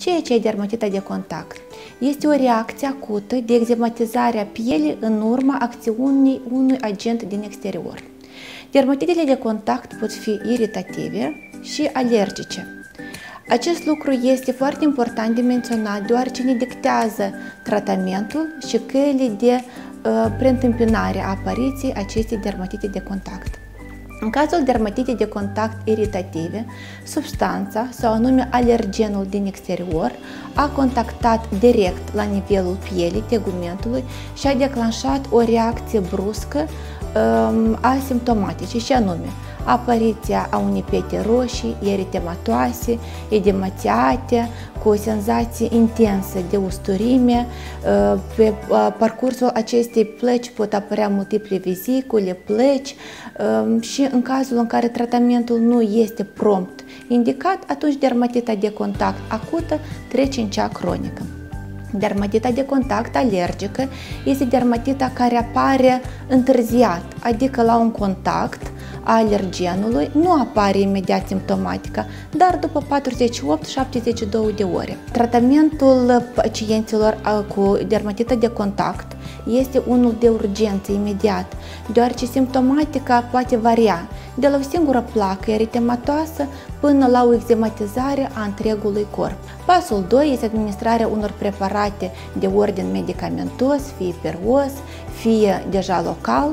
Ceea ce e dermatita de contact este o reacție acută de exematizare a pielii în urma acțiunii unui agent din exterior. Dermatitele de contact pot fi iritative și alergice. Acest lucru este foarte important de menționat deoarece ne dictează tratamentul și căile de uh, preîntâmpinare a apariției acestei dermatite de contact. În cazul dermatitei de contact iritative, substanța sau anume alergenul din exterior a contactat direct la nivelul pielii tegumentului și a declanșat o reacție bruscă um, asimptomatice și anume apariția a unei pete roșii, eritematoase, edematiate, cu o senzație intensă de usturime. Uh, pe uh, parcursul acestei plăci pot apărea multiple vizicule, plăci um, și în cazul în care tratamentul nu este prompt indicat, atunci dermatita de contact acută trece în cea cronică. Dermatita de contact alergică este dermatita care apare întârziat, adică la un contact a alergenului nu apare imediat simptomatică, dar după 48-72 de ore. Tratamentul pacienților cu dermatită de contact este unul de urgență imediat, deoarece simptomatica poate varia de la o singură placă eritematoasă până la o exematizare a întregului corp. Pasul 2 este administrarea unor preparate de ordin medicamentos, fie per os, fie deja local,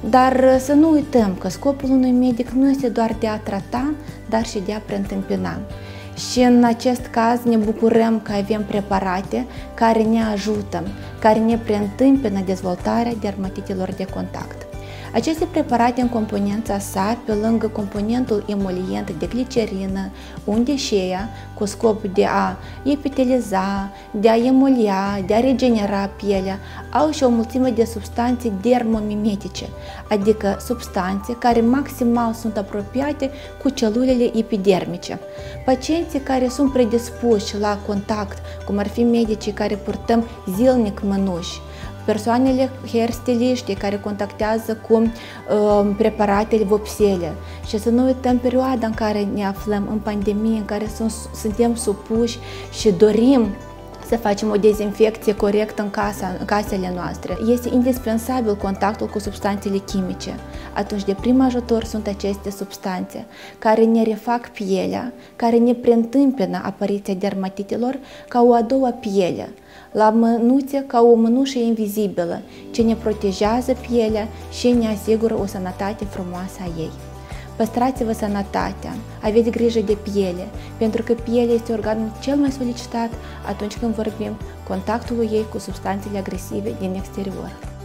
dar să nu uităm că scopul unui medic nu este doar de a trata, dar și de a preîntâmpina. Și în acest caz ne bucurăm că avem preparate care ne ajută, care ne preîntâmpină dezvoltarea dermatitelor de contact. Aceste preparate în componența sa, pe lângă componentul emolient de glicerină, unde șeia, cu scop de a epiteliza, de a emolia, de a regenera pielea, au și o mulțime de substanțe dermomimetice, adică substanțe care maximal sunt apropiate cu celulele epidermice. Pacienții care sunt predispuși la contact, cum ar fi medicii care purtăm zilnic mănuși, persoanele hairstyliști care contactează cu uh, preparatele vopsele și să nu uităm perioada în care ne aflăm în pandemie, în care sunt, suntem supuși și dorim să facem o dezinfecție corectă în, casa, în casele noastre. Este indispensabil contactul cu substanțele chimice. Atunci, de prim ajutor sunt aceste substanțe care ne refac pielea, care ne preîntâmpină apariția dermatitelor ca o a doua piele, la mânuțe ca o mânușă invizibilă, ce ne protejează pielea și ne asigură o sănătate frumoasă a ei. Păstrați-vă sănătatea, aveți grijă de piele, pentru că pielea este organul cel mai solicitat atunci când vorbim contactul ei cu substanțele agresive din exterior.